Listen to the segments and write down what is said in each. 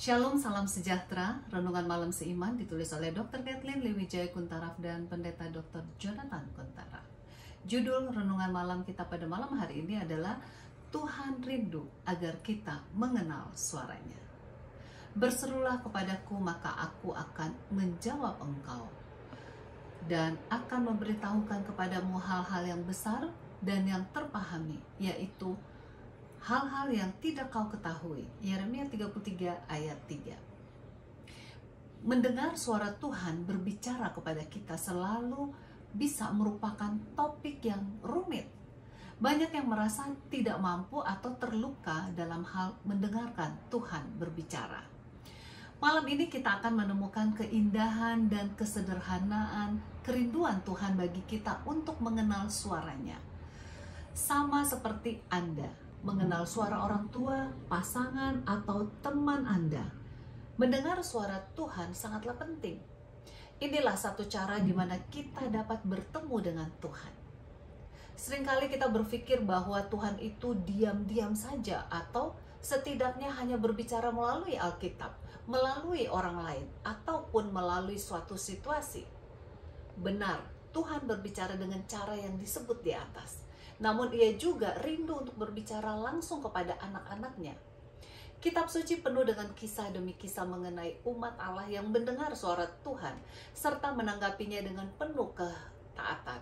Shalom, salam sejahtera. Renungan malam seiman ditulis oleh Dr. Kathleen Lewijaya Kuntaraf dan Pendeta Dr. Jonathan Kuntaraf. Judul renungan malam kita pada malam hari ini adalah Tuhan rindu agar kita mengenal suaranya. Berserulah kepadaku maka aku akan menjawab engkau dan akan memberitahukan kepadamu hal-hal yang besar dan yang terpahami, yaitu hal-hal yang tidak kau ketahui. Yeremia 33 ayat 3. Mendengar suara Tuhan berbicara kepada kita selalu bisa merupakan topik yang rumit. Banyak yang merasa tidak mampu atau terluka dalam hal mendengarkan Tuhan berbicara. Malam ini kita akan menemukan keindahan dan kesederhanaan, kerinduan Tuhan bagi kita untuk mengenal suaranya. Sama seperti Anda, mengenal suara orang tua, pasangan, atau teman Anda. Mendengar suara Tuhan sangatlah penting. Inilah satu cara di mana kita dapat bertemu dengan Tuhan. Seringkali kita berpikir bahwa Tuhan itu diam-diam saja atau setidaknya hanya berbicara melalui Alkitab, melalui orang lain, ataupun melalui suatu situasi. Benar, Tuhan berbicara dengan cara yang disebut di atas namun ia juga rindu untuk berbicara langsung kepada anak-anaknya. Kitab suci penuh dengan kisah demi kisah mengenai umat Allah yang mendengar suara Tuhan serta menanggapinya dengan penuh ketaatan.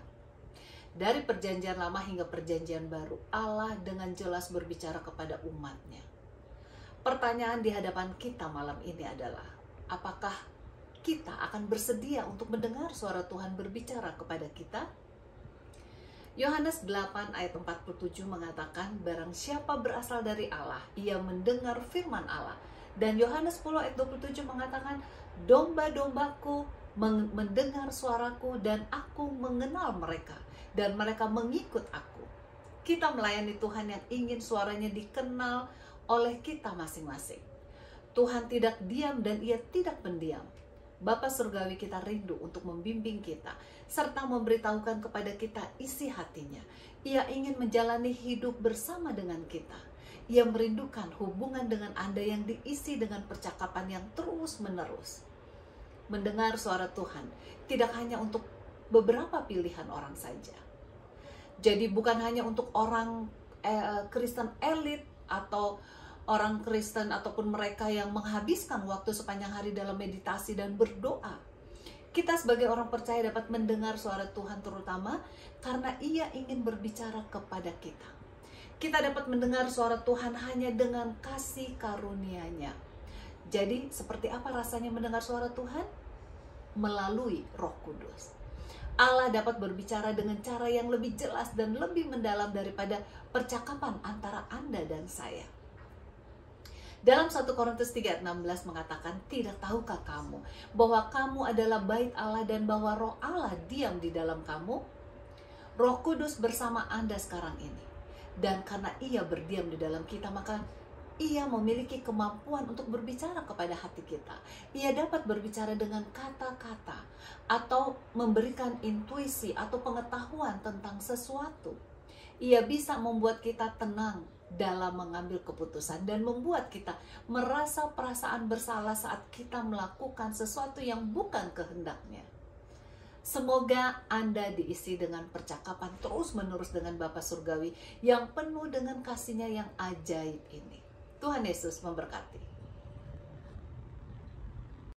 Dari perjanjian lama hingga perjanjian baru, Allah dengan jelas berbicara kepada umatnya. Pertanyaan di hadapan kita malam ini adalah, apakah kita akan bersedia untuk mendengar suara Tuhan berbicara kepada kita? Yohanes 8 ayat 47 mengatakan barang siapa berasal dari Allah, ia mendengar firman Allah. Dan Yohanes 10 ayat 27 mengatakan domba-dombaku mendengar suaraku dan aku mengenal mereka dan mereka mengikut aku. Kita melayani Tuhan yang ingin suaranya dikenal oleh kita masing-masing. Tuhan tidak diam dan ia tidak pendiam. Bapa Surgawi kita rindu untuk membimbing kita, serta memberitahukan kepada kita isi hatinya. Ia ingin menjalani hidup bersama dengan kita. Ia merindukan hubungan dengan Anda yang diisi dengan percakapan yang terus-menerus. Mendengar suara Tuhan tidak hanya untuk beberapa pilihan orang saja. Jadi bukan hanya untuk orang eh, Kristen elit atau orang Kristen ataupun mereka yang menghabiskan waktu sepanjang hari dalam meditasi dan berdoa. Kita sebagai orang percaya dapat mendengar suara Tuhan terutama karena ia ingin berbicara kepada kita. Kita dapat mendengar suara Tuhan hanya dengan kasih karunia-Nya. Jadi, seperti apa rasanya mendengar suara Tuhan? Melalui Roh Kudus. Allah dapat berbicara dengan cara yang lebih jelas dan lebih mendalam daripada percakapan antara Anda dan saya. Dalam 1 Korintus 3 16 mengatakan, Tidak tahukah kamu bahwa kamu adalah bait Allah dan bahwa roh Allah diam di dalam kamu? Roh Kudus bersama Anda sekarang ini. Dan karena ia berdiam di dalam kita, maka ia memiliki kemampuan untuk berbicara kepada hati kita. Ia dapat berbicara dengan kata-kata atau memberikan intuisi atau pengetahuan tentang sesuatu. Ia bisa membuat kita tenang, dalam mengambil keputusan dan membuat kita merasa perasaan bersalah saat kita melakukan sesuatu yang bukan kehendaknya. Semoga Anda diisi dengan percakapan terus-menerus dengan Bapa Surgawi yang penuh dengan kasihnya yang ajaib ini. Tuhan Yesus memberkati.